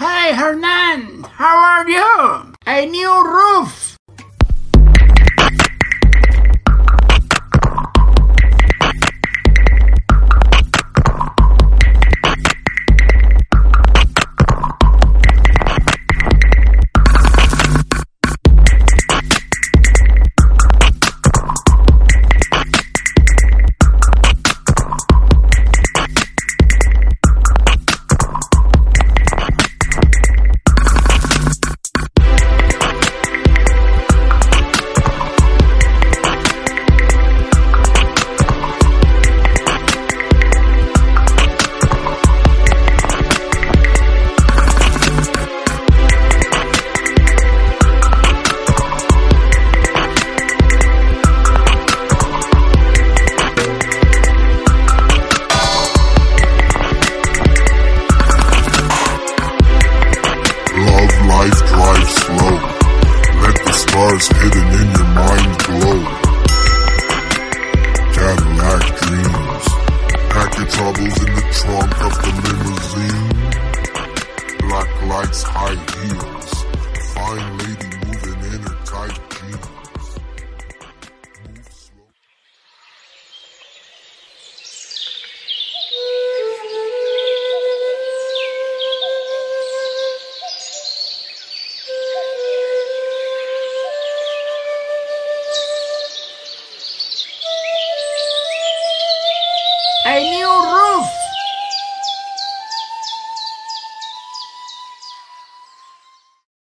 Hey Hernan, how are you? A new roof